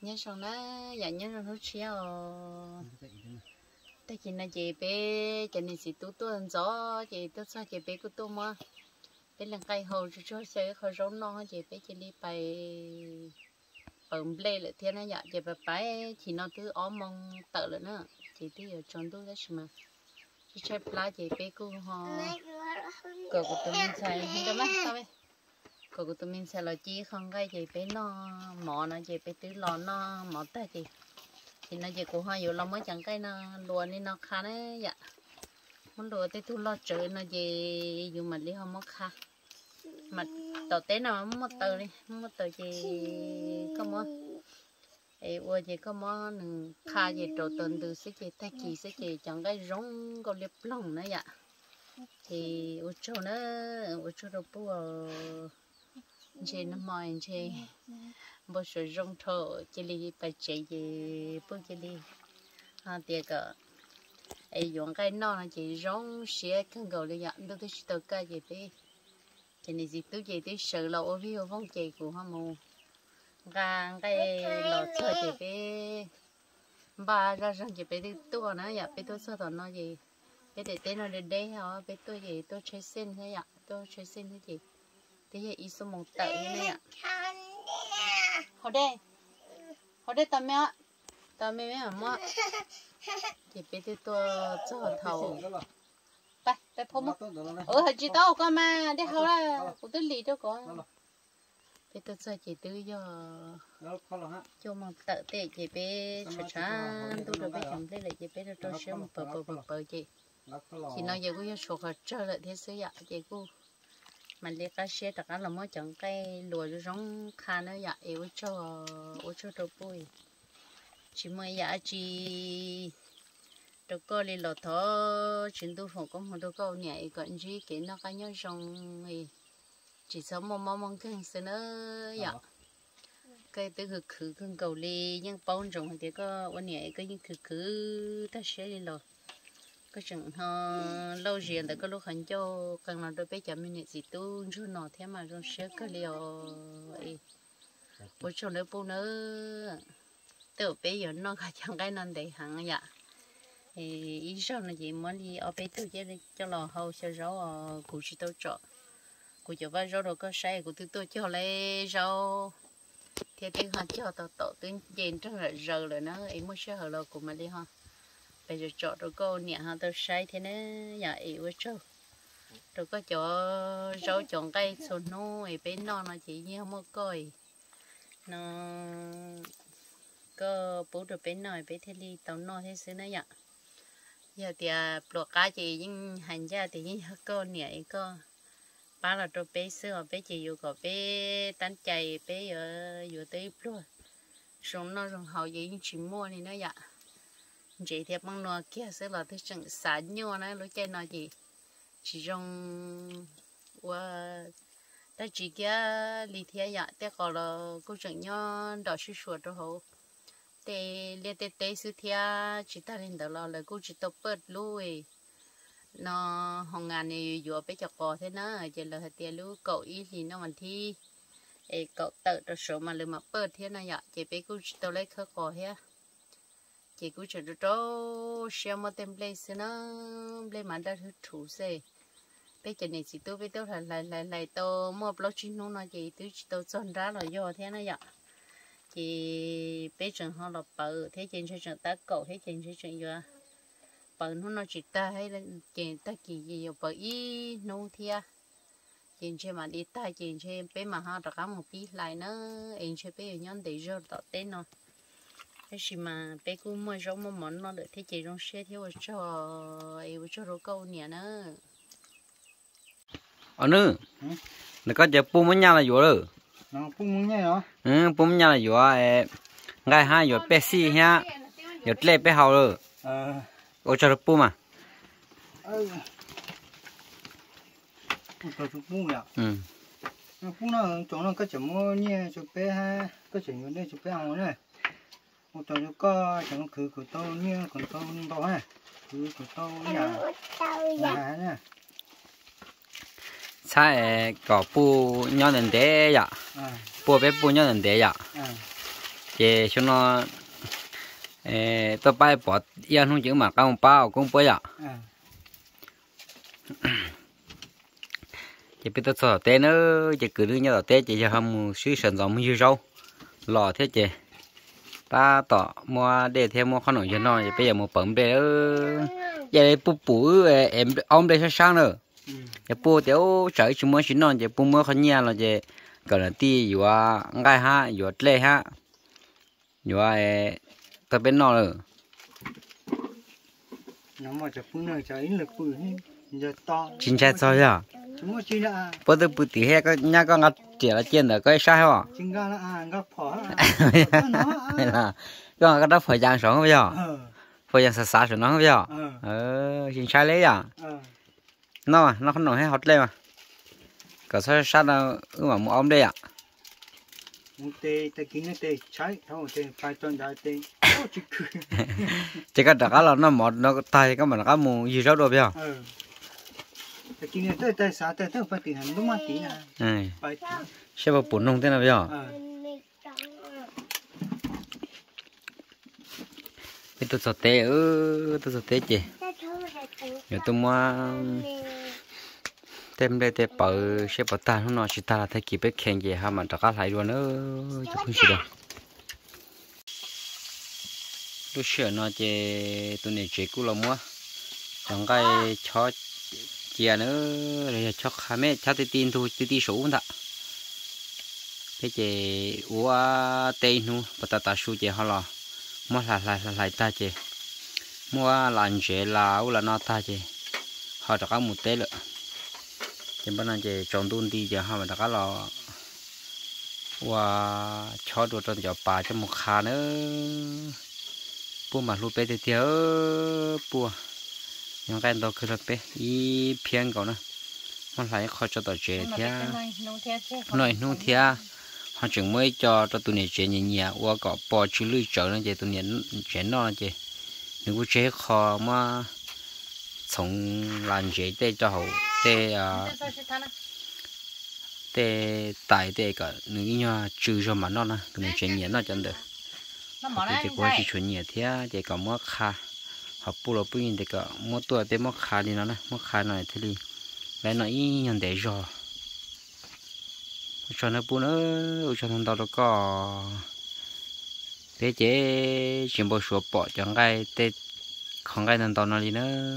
nhớ xong nó dạ nhớ xong nó chiếu tại chỉ là chị bé cho nên chỉ tú tú hơn gió chị tôi sao chị bé của tôi mà. Bé lần cây hồ cho cho xe khởi rong nó chị bé chỉ đi bay bấm lê lại thiên này dạ chị bé bay chỉ nó cứ óm mong tự lại nữa. Chị tí ở trong tôi đấy mà. Chị chơi plá chị bé cô họ. Cờ của tụi mình xài không cho mắt sao vậy cô của tụi mình xài lo chi không? Cái gì bé nó mỏ nó gì bé tứ lò nó, mỏ ta gì thì nó gì của hoa dù lắm mới chẳng cái nó lùa nên nó khá đấy dạ. Muốn lùa tới thu lo chơi nó gì dù mà đi, không mất khá. Mà tổ tế nào mất tờ đi mất tờ gì có món ấy ua chỉ có món khá gì trổ tuần từ sẽ chỉ thay kỳ sẽ chỉ chẳng cái rong có liệp lòng nữa dạ. Thì ua chỗ nó ua chỗ đâu bùa chỉ nó mỏi chỉ bữa sửa rong thở chỉ đi phải chạy gì bữa chỉ đi. À tiệt cả ai dùng cái nó là chỉ rong xé khăn gầu lên nhận được cái tờ cái gì bé chỉ này gì tôi chỉ tôi sợ là ô vi phong chạy của họ mù. Gà cái lọ chơi chỉ bé ba ra rằng chỉ bé tôi nó ya bé tôi sợ thằng nó gì bé để tên nó đến đây hả? Bé tôi gì? Tôi chơi xin thế ya tôi chơi xin thế gì thế hệ số mong tự như này ạ hồi đây hồi đây tao mẹ tao mẹ mẹ mà thì bé thì tôi cho thầu bay bay phô mất ở hồi chị tao có mà đi hầu là cũng tới lì đâu có bé tôi chỉ chị tư giờ cho mong tự tệ chị bé chả chả tôi được bé chồng đây là chị bé được cho xem bờ bờ bờ bờ chị chị nói giờ cũng yêu sổ hết trơn lại thế xứ dạ chị cũng mà lấy cái xe tất cả là mới chọn cái lúa giống kha nó dạ yếu cho ô cho đồ bùi chỉ mới dạ chỉ đồ coi đi lọt thó chuyển tu phòng công không đồ cô nhẹ còn gì cái nó cái nhau giống thì chỉ sống mong mong mong cái sự nó dạ. Ờ. Cái tới khử khử cưng cầu đi nhưng bao rộng thì có vấn đề cái những khử khử ta sẽ đi lọt cái chừng họ lâu riêng tại cái lúc hắn cho càng là đôi bé chả mình gì tu chú nọ thế mà rồi sẽ cái liều bố chồng nó bố nữa tự bé giờ nó cả chẳng cái năn để hàng vậy thì ý sao là gì muốn đi ở bé tôi chứ cho lò hậu cho rau cụ chỉ tôi chọn cụ cho vào rau rồi có sai cụ tôi tôi cho lấy rau thì tiếng họ cho tao tổ tiếng trên trong là giờ rồi nó em mới sẽ hở lò của mà đi ha bây giờ chỗ đồ cô nhẹ hàng tôi say thế nè. Nhà ấy với chỗ đồ có cho rau trồng cây sầu nu ấy bên nó nó chỉ như một coi. Nó có bố được bên nồi bên thế đi tàu nồi thế xứ này ạ dạ. giờ thì à, bỏ cá chỉ, nhưng hành ra thì nhưng cô nhẹ cô. Ba là đồ bé xưa bé chỉ dù có bé tan chảy, bé ở dù tới luôn sống nó rồng hậu vậy nhưng chỉ mua thì nó dạ chị thì bằng nó kia sẽ là thứ chẳng sản nhau này lúc chơi nó gì chỉ trong và ta chỉ kia lý thế ya dạ, te có là cô chẳng nhau đó suy sửa cho hậu để liên te tới sư thia, chỉ ta lên đó là là cô chỉ tập bớt lui nó hồng ngàn này vừa bé cho cò thế nó chỉ là tiền lưu cậu ý thì nó mình thi. Cậu tự được số mà lừa mà bớt thế này ya chỉ bé cô chỉ tao lấy khơi cò thế chị cũng chờ được đó xem một tem play xin nó play mà đã thủ xe bây giờ này chị tôi bây tôi là lại lại lại tôi mua blog trên nó nói gì tôi chỉ tôi chọn ra là do thế này ạ chị bây giờ họ là bự, thế trên sẽ chọn ta cậu thế trên sẽ chọn vừa bự nó nói chỉ ta hay là trên ta kỳ gì bự ý, nô thia. Trên trên mà đi ta trên trên bây mà họ được một tí lại nữa anh sẽ bây giờ nhận để rồi tạo tên nó thế gì mà bé mua rau mua món nó được thế chỉ trong xe thiếu cho yêu cho rau câu nhỉ nữa ở nữa nó có bún muốn nhau là vừa rồi. Nó bún muốn nhau ừ bún nhau là vừa ngay hai vừa bé xì ha. Vừa lê bé hậu rồi. Ờ. Ở cho bún mà ừ ừ. Bún nó chỗ nó có chấm mua nhẹ chụp bé ha? Có chấm nhiều đây chụp bé hậu này một nó có chẳng cứ của tôi như còn tôi đó ha cứ của tôi nhà. nhà nè sai có bún nhau nên để ya à. Bún bé bún nhau nên để ya à. Chị cho nó tôi bay bỏ yên không chữ mà cao bao cũng bơi à. Chị biết tôi sợ té nữa chị cứ đưa nhau té chị cho hầm suy sản giống như rau. Lò thế chị ba tỏ mua để theo mua khăn nổi cho nó bây giờ mua bấm để ừ. giờ đây bù bù ừ, em ông đây sáng sáng nữa? Ừ. Giờ bù tiểu sợ chúng mua xin nó giờ bù mua khăn nhà là giờ còn là ti vừa ngay ha vừa lê ha. Vừa tập bên nó rồi. Nó mà chụp nữa chạy là bù chính xác sao nhở bữa tôi bữa tí hết có nhà có ngắt chỉ là chuyện đó có sai không? Cái là à ngắt phở cái có ngắt phở giang sống không giờ? Phở giang sạch sạch rồi nó không giờ? Ờ chính sai lấy à? Nó mà, nó không nổi hết, hot lên mà. Cả sao sát nó ư mà mua ôm đây à? Chỉ có đặt là nó mọt, nó tay các bạn các mù gì đó đồ bây giờ? Ừ. 今天这这啥这这不点很多嘛点啊，哎，是不不弄的那边？cái ờ. tôi sợ té ư tôi sợ té chị. Giờ tôi mua thêm đây tem bờ xe bờ tan nó chỉ ta là thấy kịp biết khen gì ha mà đã cắt lại luôn nữa chứ không gì đâu tôi sợ nó chị tôi này chị cũng là mua chẳng cái chó chia nữa. Rồi cho khá mẹ cha tê tin thu tê tê số không ta? Thế chị ua tên nu bà ta ta su chị họ là mua lại lại lại ta chị mua làm chị là u là nó ta chị họ đã có một tê lợ. Chỉ bên anh chị trồng tuôn đi giờ mà đã có là ua cho đồ trồng cho bà cho một khá nữa. Bùa mà lụp bê tê tê bùa ยแต่เปิดเชฟปตาทุกนอชิตาถ้ากี่ไปแข่งเจฮะมันตะกัไหลด้วยเนอะจะพึ่งชิดอ่ะลูกเชื่อนอเจตัวนี้เจกูละมัวจังไงชอเจียเนอะเลยชอขาแม่ชาติตีนทูตีตีสูงท่ะเพเจอัวเตยนูปตาตาชูเจฮะล่ะ mua lại lại lại lại ta chị mua làm chế là u là nó ta chị họ đã có một té nữa chỉ bên này chị trồng tuôn đi giờ họ mà đã có lò và cho đồ trong chợ bà cho một khá nữa bùa mà lúc bé thì thiếu bùa những cái đó cứ là bé ý phiền cậu nữa nó lại khó cho tao chế thì nói nung thì họ chừng mới cho cho tụi này chế nhẹ nhẹ qua có bỏ chữ lưỡi trở nó chế tụi này chế nó chế nếu có chế khó mà从làm chế để cho hậu để à để tại để cả nếu như trừ cho mà nó nè tụi này chế nhẹ nó chẳng được tụi thì có chỉ chuẩn nhẹ thế để cả mua kha học bù lô bù để cả mua tuổi để mua khai đi nó này mua khai này thì đi lại nó ít nhận để rồi cho nó bún nữa cho thằng đào đó có thế chế chuyển bộ số bỏ chẳng cái tê không cái thằng đào nó đi nữa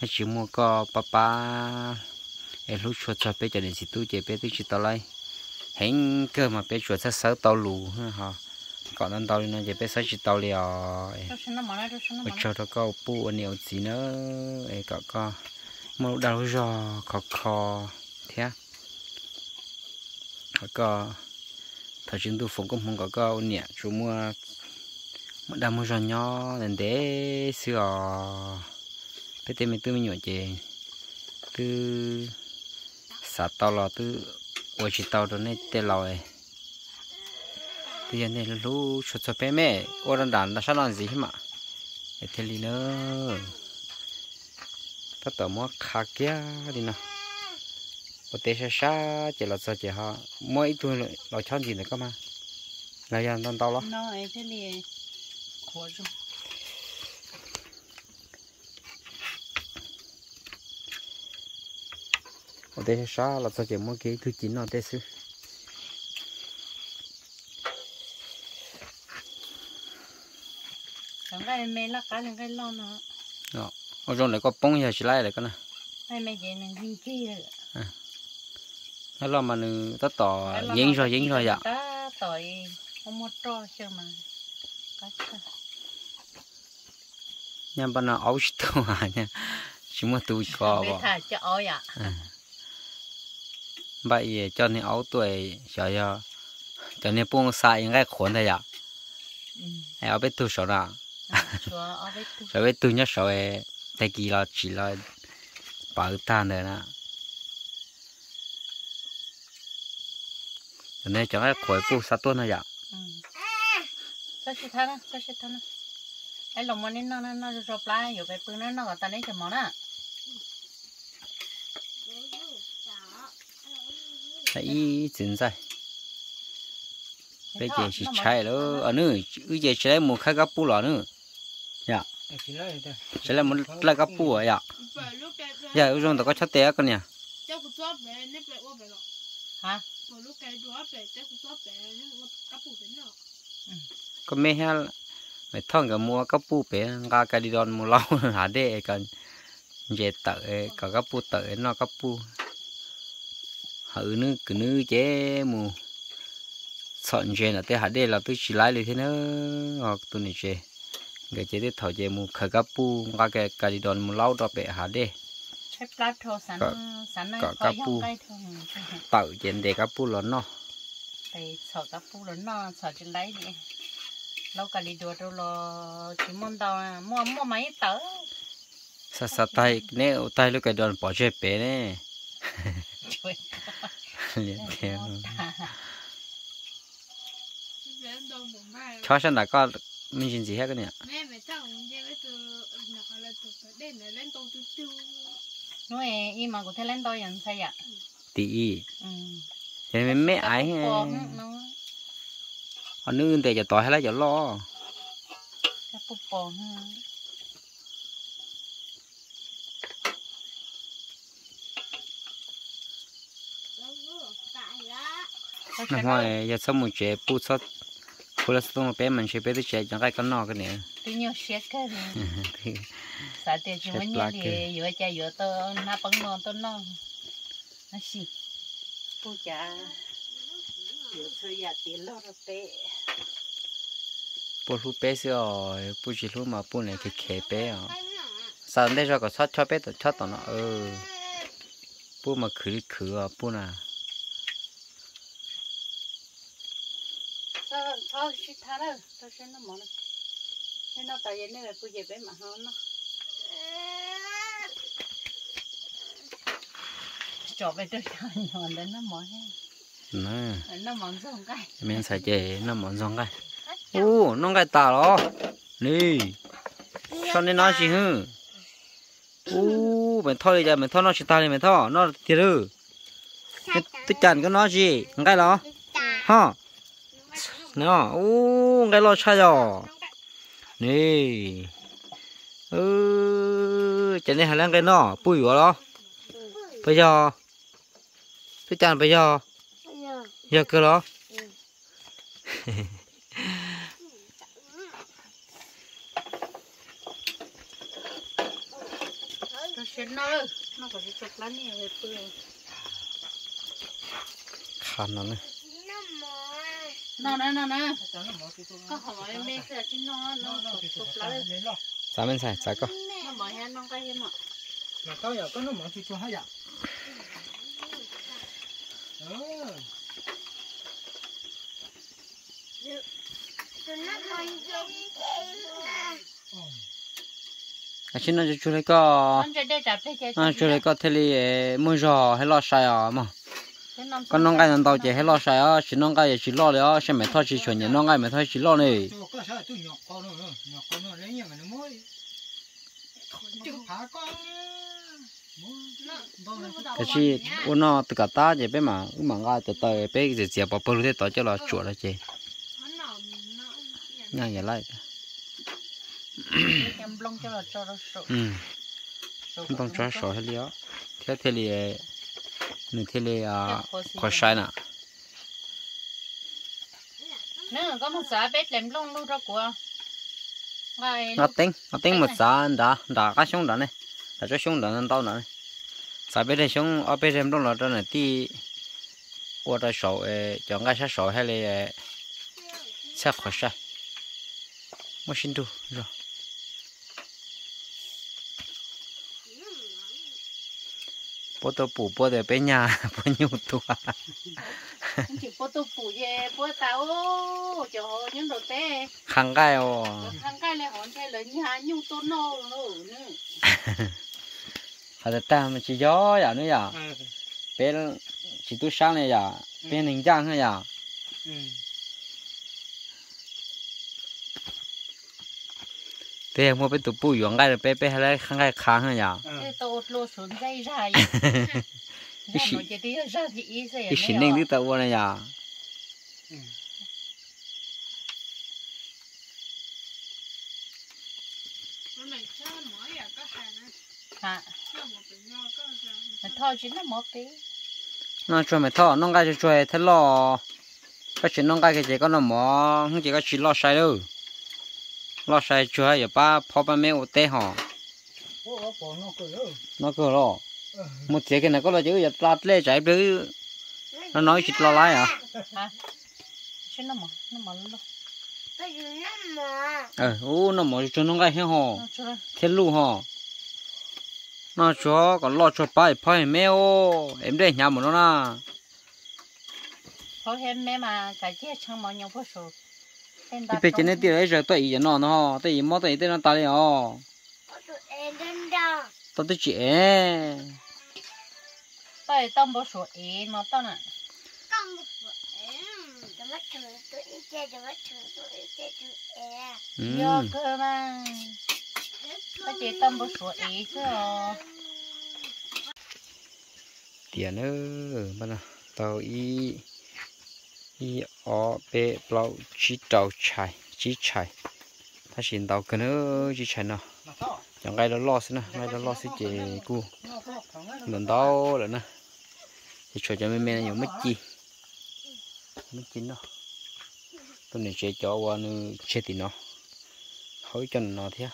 hết chỉ mua có papa. Em lúc chuột cho bé cho đến chỉ tu chế bé tu chỉ tao lại hẹn cơ mà bé chuột sẽ sáu tao lù ha còn thằng tao nó chế bé sáu chỉ tao liò cho nó có bu nhiều gì nữa. Ấy có có mua đầu giò khó khó thế có thời chúng tôi phụng cũng không có có nhẹ chú mua một đám mua giò nhỏ nên để xưa. Bây giờ mình tôi mình nhồi chè từ sát tàu là từ ở chỉ tàu đó này tê lò ấy bây giờ này lú chuột chuột bé mẹ ở đàn đàn là sao làm gì mà thế li nữa tất cả mua khá kia đi nào có thể sẽ xa chỉ là sao chỉ họ mỗi tuổi là chọn gì nữa cơ mà là tao lo. Nó ấy thế này khó rồi có thể sẽ xa là sao chỉ mỗi cái thứ chín nó thế sư cái mẹ là cái cái lo nó. Đó. Ở trong này có bông chỉ lại lại cái này. Hay mẹ vậy nên hình kia nó lo mà nữ tất tỏ dính rồi dính rồi dạ ta tỏi không có cho chứ mà. Cái nhà bên nào ấu tu à nha. Chỉ muốn tu có bỏ thả cho ôi ạ. Vậy cho nên ấu tuổi sợ cho cho nên buông sai những cái khuẩn này dạ ai ấu biết tu sợ nào ở với tu nhất sợ tại kỳ là chỉ là bảo ta nữa nè cho nên cho cái khuẩn bu sát tuần này dạ sao chị thằng sao chị thằng cái lòng mà nên nó nó nó rộp lại rồi cái phương nó nó ta lấy cho món á. Ý chính 在 bây giờ chỉ chạy đó ở nữa bây giờ chạy một khai gấp bù lọ nữa lấy chạy là một lại gấp bù à dạ Phải lúc cái dạ ở trong đó có chất té con rồi hả? Cái rồi có mấy ha mày thong cái mua gấp bù bé ga cái đi đòn mua lâu hả đê cần về tự có gấp bù tự nó gấp bù hử nữa cứ nữa chế mù. Chọn chế là thế hả đê là tôi chỉ lấy được thế nữa hoặc tôi này chế cái chế để thổi chế mù khởi gấp bù ga cái cái đi đòn mua lâu đó bé hả đê Có- có giống pu. tự chế để gấp bù lớn nó tại sợ cá pu lớn nó sợ trên lấy đi. Lâu cả đi đùa đâu lo chỉ muốn đâu mua mua mấy tớ sa sa tay nếu tay lúc cái đòn bỏ chế bé nè. Liền theo cho xem là có mình xin gì hết cái nè Cháu cũng chơi với từ Nó là từ đến là lên tông chú chú nói im mà có thể lên đôi nhận sao ạ tí ừ. thì mình mẹ ái nó ở nước để cho tỏi hay là cho lo? Cái bút bò ha Đâu vừa Tại á. Có nó sẽ hỏi giờ xong một chế bút sót cô là tôi một bé mình sẽ bé tới chế chẳng cái con nọ cái này tôi nhiều xét cái này sao sa tiền chỉ Xét muốn nhớ thì vừa cha vừa tôi na bắn non tôi non nó xì cô cha vừa chơi ya tiền lo rồi bé bút lúc bé xíu rồi bút chỉ lúc mà bố này cái khé bé à sao đây cho có sót cho bé tổ cho tao nó ừ bố mà khử khử à bố nào sao sao chỉ thà đó tôi sẽ nó. Món nên nó tại vì nó bố giờ bé mà hơn nó. Cho bé tôi nhọn đến nó món nè. Nó món giống cái. Mình sẽ chế nó món giống cái. Ô nó cái tà đó nè. Sao nên nói gì hư? Ô mình thôi đi mình thôi nó chỉ ta đi mình thôi. Nó thiệt ư tôi chẳng có nói gì? Cái đó ha เนาะโอ้ไงรอชายอนี่เออจะนี่หาแรงไงเนาะปุ๋ยวะเหรอไปยอพี่จานไปยอยอคือเหรอเช็ดเลยอกลนเลยเอขันนั่นเลย nó nó nó nó có hỏi mẹ sẽ chỉ nó nó có chụp lắm sao mình xài xài có nó bỏ hết nó cái mà mà tao giờ có nó mở chú chú hay vậy ừ à xin nó cho chú lấy có à chú lấy có thế li mua giò hay lo xài à mà con nông cái tàu chỉ hay lo xài à chỉ nông cái chỉ loเลยxem mẹ thôi chỉ chuẩn nhận nông cái mẹ thôi chỉ lo này chú có sao chú nhọc con nữa nhọc con nữa lấy nhà mà nó mới chú phá con cái chi u nó từ cả ta chỉ bé mà u mà ngay từ từ bé chỉ chỉ bảo bự thế tao cho là chuột là chị Nó nở nha Nó vậy lại em lông cho là cho nó sụp ừ khôngต้อง cho sổ hay lió thế thế li nửa thế li à khó sai nè nữa có một giá bếp làm lông luôn đó của ngay nó tính nó tính một giá đã đã cái xuống đó này đã cho xuống đó nên tao nữa sao bây giờ xuống ở bên em đó là đó là tí qua đó sổ chọn cái sát sổ hay là sát khó sai mua xin tu rồi Bố tôi bù bố để bé nhà bố nhiều tua chỉ bố tu phủ về bố tao cho họ những đồ té khăn cái ô thằng cái này họ chơi lớn nhà nhung tôn nô nữa nữa à để ta mà chỉ gió vậy nữa vậy bé chỉ tu sáng này vậy bé ninh giang thôi vậy bé mua bé tụ bù yong cái bé bé hay là khang cái khang hay nhở ừ. tao lô xuống dây ra cái gì cái gì nên đi tao này nhở ừ. nó cho mày thọ nó cái cho cho thế lo cái chuyện nó cái cái gì có nó mỏ không chỉ có chỉ lo sai đâu lo sai chơi giờ ba phò ba mẹ ô tê bỏ nó cơ lo một chiếc cái này có là chữ giờ lát lê chạy chứ nó nói chỉ lo lái à? Chỉ nó một nó một luôn ờ ô nó mỏ cho nó ngay hết chưa thế lu hả nó cho còn lo cho ba phò mẹ ô. Em đây nhà một nó na. Em mẹ mà cái chết chẳng bao nhiêu phút số thì bây giờ này tiêu ấy giờ tôi ý nó nó tôi ý mót tôi ý tên nó ta đi tụi em đến đâu? Tôi tôi chị tôi tâm bố số cơ mà. Tôi chỉ tâm bố số ý chứ rồi tiền nữa bắt đầu tàu y y ở bê bao chỉ tàu chạy chỉ chạy ta xin tàu cái nữa chỉ chạy nào. Chẳng cái đó lo xin nè ngay đó lo xin chị cu. Lần đó rồi nè. Thì cho cho mấy mẹ nhiều mất chi. Mất chi nó. Tôi này chơi cho qua nó chơi thì nó. Hỏi cho nó thế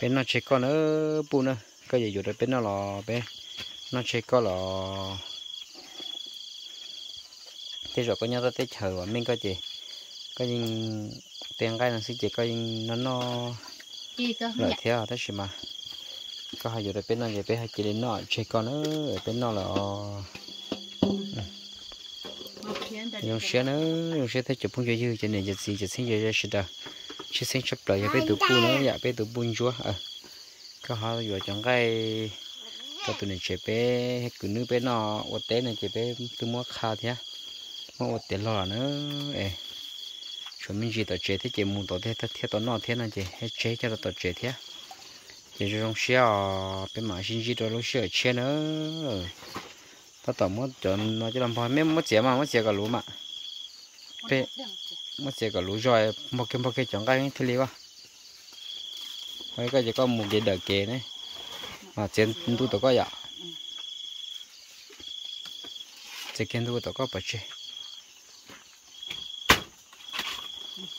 bên nó chơi con nữa, bu nữa. Cái gì rồi bên nó là bên nó chơi con là thế rồi có nhau ta tới chờ và mình có gì có những tiền cái nó sẽ chỉ có những nó nó lợi thế à? Thế mà. Có hai giờ rồi bên nó giờ bên hai chỉ đến nó chơi con nữa ở bên nó là dùng xe nữa. Dùng xe thấy chụp phong chơi cho nên giờ gì giờ sinh giờ giờ sẽ đó chỉ sinh chấp lại bên tụ bu nữa. dạ bên tụ buôn chúa à có hai giờ chẳng cái cái tụi này chế bé cứ nữ bé nó ở té này chế bé tụi mua khá thế mua ở té lo nữa ê chúng mình chỉ tao chế thế chế mua tao thế thế thế tao nó thế này chế, hết chế cho tao chế thế chế trong xe à bên mà xin chỉ tao lúc xe chơi nữa tao tao muốn chọn nó cho làm phơi, mấy muốn chế mà muốn chế cả lúa mà bé muốn chế cả lúa rồi một cái một cái chọn cái thứ gì quá mấy cái chỉ có một cái đợt kề này mà chén tu tao có dạ chén kiến tu tao có bớt chứ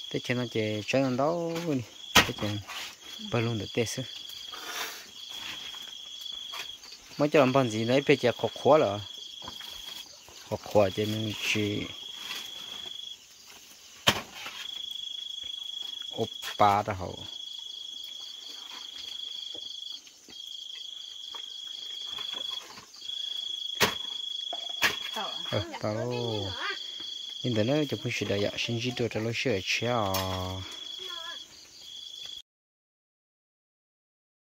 thế chén nó chè chén nó đâu đi thế chén bao luôn được tết xưa mấy cho làm bằng gì đấy bây giờ khó khó là khó khó cho nên chỉ oppa đó hậu Ờ, tao nhìn thấy nó chụp hình sự đại dạ xin chỉ được trả lời sửa chéo